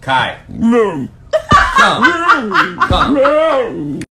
Kai. No. Come. Come.